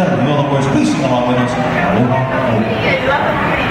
gentlemen, you the boys, please sing along with us.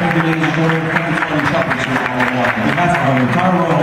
Thank you, ladies and gentlemen. Thank you for your support. Of our entire